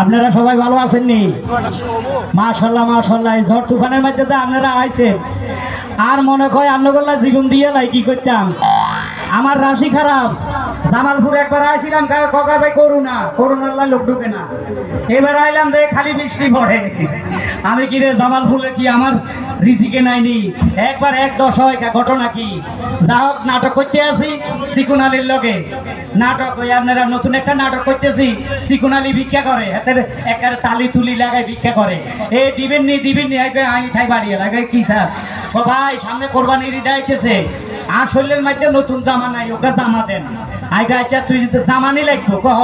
আপনারা সবাই ভালো আছেননি? মাশাল্লাহ মাশাল্লাহ এই ঝড় তুফানের মধ্যে তো আপনারা আইছেন। আর মনে হয় আন্নগোল্লা জীবন দিয়ে নাই, কি করতাম? আমার রাশি খারাপ। জামালপুর একবার আইছিলাম ককা ভাই করুণা করুণাল্লাহ লোক ঢুকে না। এবার আইলাম রে, খালি বৃষ্টি পড়ে। আমি কি রে, জামালপুরে কি আমার রিজিকে নাইনি? একবার এক দশ হয় ঘটনা কি? যা হোক, নাটক করতে আসি সিকুন আলীর লগে। নাটক ওই আপনারা নতুন একটা নাটক করতেছি, সিকুন আলী ভিক্ষা করে। হাতের একের তালি তুলি লাগায় ভিক্ষা করে। এ দিবেন নি দিবেন নি আমি ঠাই বাড়িয়ে লাগে কি স্যার? ও ভাই, সামনে কোরবানির ঈদ আইতেছে। শরীরের মধ্যে নতুন জামা নাই, ওকে জামা দেন। আগে আচ্ছা তুই যদি জামা নি লাগবো, কহ।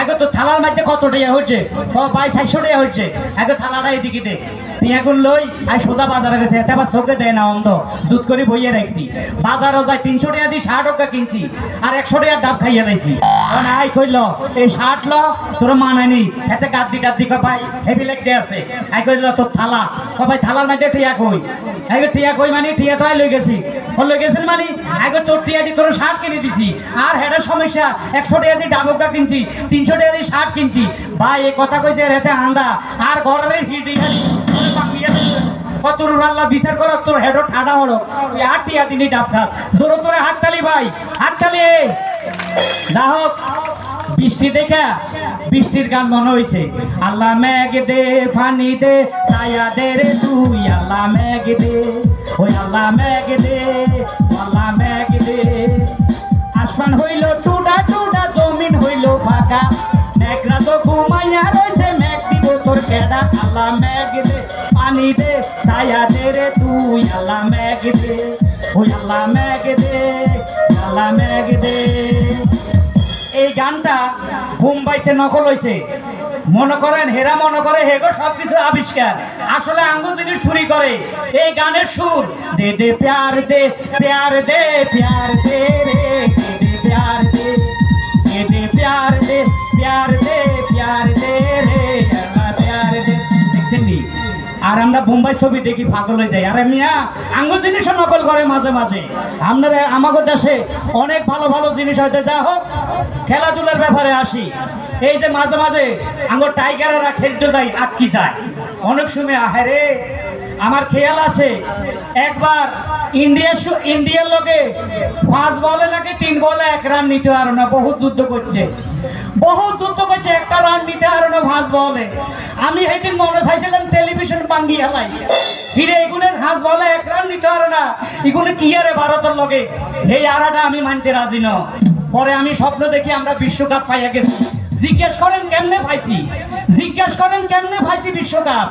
আগে তো থালার মধ্যে কত টাকা হচ্ছে ও ভাই চারশো টাকা হচ্ছে আগে থালাটা এদিকে দে। পেঁয়াগুন লই আর সোজা বাজারে গেছে এতে আবার চোখে দেয় না, অন্ধ। জুত করে বইয়ে রাখছি। বাজারও যায় তিনশো টাকা দিয়ে ষাট টাকা কিনছি। আর একশো টাকা ডাব খাইয়ে লাইছি। আই কইল, এই ষাট ল, তোর মানায়নি এতে গাদ্দি টাদ্দি ভাই হেভি লেগ দিয়ে আছে। আই কইল, তোর থালা। ভাই, থালার মধ্যে টিয়া কই? আগে টিয়া কই মানে? টিয়া তো লই গেছি। ও লই গেছেন মানে? আগে তোর টিয়া দিয়ে তোর ষাট কিনে দিছি। আর হেডের সমস্যা, একশো টাকা দিয়ে ডাবকা কিনছি, তিনশো টাকা দিয়ে শার্ট কিনছি। ভাই এই কথা কইছে রেতে আন্দা। আর ঘরের হিডি কত আল্লাহ বিচার করো, তোর হেডো ঠাডা হলো। তুই আর টিয়া দিনই ডাব খাস। জোরো তোরে হাততালি ভাই, হাততালি। যা হোক। বৃষ্টি দেখা, বৃষ্টির গান মনে হয়েছে আল্লাহ মেঘ দে পানি দে, ছায়া দে রে তুই, আল্লাহ মেঘ দে। ওই আল্লাহ মেঘ দে আল্লাহ মেঘ দে। আসমান হইল টুডা টুডা, জমিন হইল ফাঁকা। মেঘরা তো ঘুমাইয়া রয়েছে মেঘ দিব তোর কেডা আল্লাহ মেঘ দে, পানি দে, ছায়া দে রে তুই, আল্লাহ মেঘ দে। ওই আল্লাহ মেঘ দে, আল্লাহ মেঘ দে। এই গানটা মুম্বাইতে নকল হয়েছে মনে করেন, হেরা মনে করে হেগো সব কিছু আবিষ্কার। আসলে আঙ্গুল তিনি সুরি করে, এই গানের সুর, দে দে, প্যার দে প্যার দে প্যার, দে রে, দে প্যার দে দে, প্যার, দে আর আমরা বোম্বাই ছবি দেখি পাগল হয়ে যাই। আরে মিয়া, আঙ্গুল জিনিসও নকল করে মাঝে মাঝে। আপনারা আমাদের দেশে অনেক ভালো ভালো জিনিস হয়তো যা হোক, খেলাধুলার ব্যাপারে আসি। এই যে মাঝে মাঝে আঙ্গুর টাইগাররা খেলতে যায়, আটকি যায়। অনেক সময় আহারে আমার খেয়াল আছে, একবার ইন্ডিয়ার ইন্ডিয়ার লোকে পাঁচ বলে লাগে তিন বলে এক রান নিতে পারো না, বহুত যুদ্ধ করছে। বহু যুদ্ধ করছে, একটা রান নিতে পারো না পাঁচ বলে। আমি সেইদিন মনে চাইছিলাম টেলিভিশন বাঙ্গি হেলাই। ফিরে এগুলো হাঁস বলে, এক রান নিতে পারো না। এগুলো কি আরে ভারতের লগে? এই আরাটা আমি মানতে রাজি ন। পরে আমি স্বপ্ন দেখি আমরা বিশ্বকাপ পাইয়া গেছি। জিজ্ঞেস করেন, কেমনে পাইছি? জিজ্ঞেস করেন, কেমনে পাইছি বিশ্বকাপ?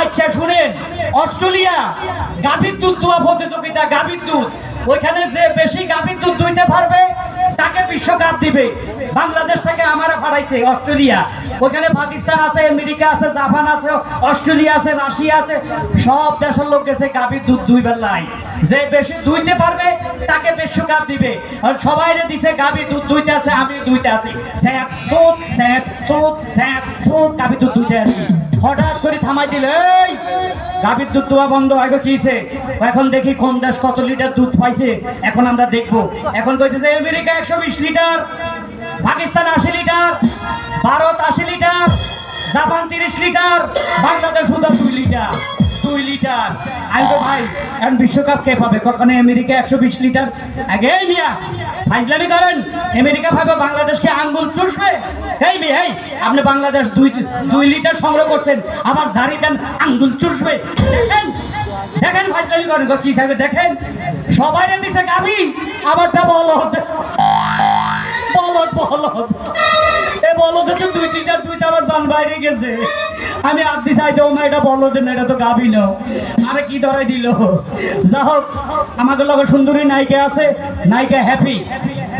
আচ্ছা শুনেন, অস্ট্রেলিয়া, গাভীর দুধ দোয়া প্রতিযোগিতা, গাভীর দুধ। ওইখানে যে বেশি গাভীর দুধ দুইতে পারবে দিবে। বাংলাদেশ থেকে আমারা পাঠাইছে, অস্ট্রেলিয়া। ওখানে পাকিস্তান আছে, আমেরিকা আছে, জাপান আছে, অস্ট্রেলিয়া আছে, রাশিয়া আছে। সব দেশের লোক গেছে গাভীর দুধ দুই বেলায় যে বেশি দুইতে পারবে, তাকে বিশ্বকাপ দিবে। আর সবাই দিছে গাভী দুধ দুইতে আছে আমি দুইতে আছি। স্যাপ সোত স্যাপ সোত স্যাপ সোত গাভী দুধ দুইতে আছি। হঠাৎ করে থামাই দিল, এই, গাভীর দুধ দোয়া বন্ধ আগে কিছে এখন দেখি কোন দেশ কত লিটার দুধ পাইছে, এখন আমরা দেখব। এখন কইতেছে, আমেরিকা একশো বিশ লিটার, পাকিস্তান আশি লিটার, ভারত আশি লিটার, জাপান তিরিশ লিটার, বাংলাদেশ শুধু দুই লিটার দুই লিটার। আমি তো ভাই, এখন বিশ্বকাপ কে পাবে? কখনো আমেরিকা একশো বিশ লিটার? আগে মিয়া ফাইজলামি করেন, আমেরিকা ভাবে বাংলাদেশকে আঙ্গুল চুষবে। এই মেয়ে এই আপনি বাংলাদেশ দুই দুই লিটার সংগ্রহ করছেন, আবার জারি দেন, আঙ্গুল চুষবে। দেখেন দেখেন ফাইজলামি করেন কি হিসাবে দেখেন। সবাই দিছে গাবি আবারটা বলদ। বলদ বলদ। এ দুই লিটার দুইটা আমার বাইরে গেছে। আমি এটা বলদ না, এটা তো গাবি কি যা হোক আমাদের লগে সুন্দরী নায়িকা আছে, নায়িকা হ্যাপি।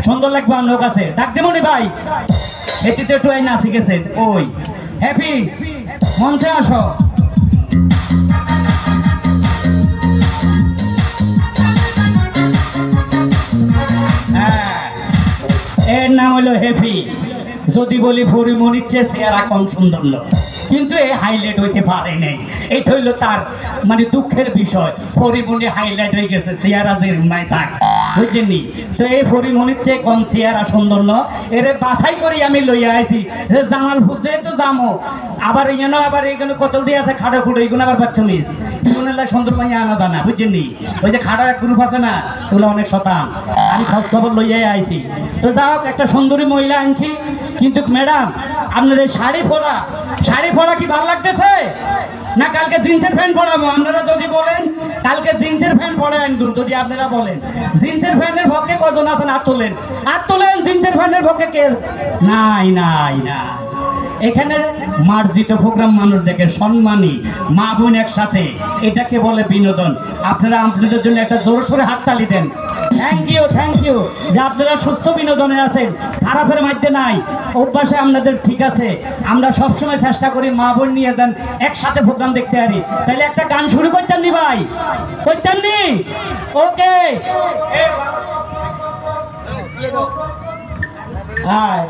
সুন্দর লাগবে আমার লোক আছে। ডাক দেবনি ভাই। এটিতে একটু আইনা শিখেছেন। ওই। হ্যাপি মঞ্চে আসো। হ্যাঁ। এর নাম হলো হেপি যদি বলি পরিমণির চেয়ে চেহারা কম সুন্দর লোক। কিন্তু এই হাইলাইট হইতে পারে নাই। এটা হইল তার মানে দুঃখের বিষয়। পরিমণি হাইলাইট হয়ে গেছে। চেহারা যে থাক। বুঝছেন নি তো এই পরিমণির চেয়ে কম চেয়ারা সুন্দর ন। এরে বাছাই করি আমি লইয়া আইছি। যে জামাল ফুজে তো জামো। আবার এখানে আবার এখানে কতটি আছে, খাটো খুঁড়ো এগুলো আবার বাথরুমিস এগুলো সুন্দর পাইয়া আনা জানা বুঝছেননি ওই যে এক গ্রুপ আছে না, ওগুলো অনেক শতান। আমি খোঁজ খবর লইয়াই আইছি। তো যা হোক, একটা সুন্দরী মহিলা আনছি। কিন্তু ম্যাডাম আপনার এই শাড়ি পরা শাড়ি পরা কি ভালো লাগতেছে? না কালকে জিন্সের প্যান্ট পরাবো? আপনারা যদি বলেন, কালকে জিন্সের প্যান্ট পরে আনতুম যদি আপনারা বলেন। জিন্সের প্যান্টের পক্ষে কজন আছেন? আর তোলেন। আর তোলেন, জিন্সের প্যান্টের পক্ষে কে? নাই নাই না এখানে মার্জিত প্রোগ্রাম মানুষ দেখে সম্মানী মা বোন একসাথে, এটাকে বলে বিনোদন। আপনারা আপনাদের জন্য একটা জোর সরে হাততালি দেন। থ্যাংক ইউ থ্যাংক ইউ যে আপনারা সুস্থ বিনোদনে আছেন খারাপের মধ্যে নাই। অভ্যাসে আপনাদের ঠিক আছে। আমরা সবসময় চেষ্টা করি মা বোন নিয়ে যান, একসাথে প্রোগ্রাম দেখতে পারি তাহলে একটা গান শুরু করতেন নি ভাই? করতেন নি? ওকে হ্যাঁ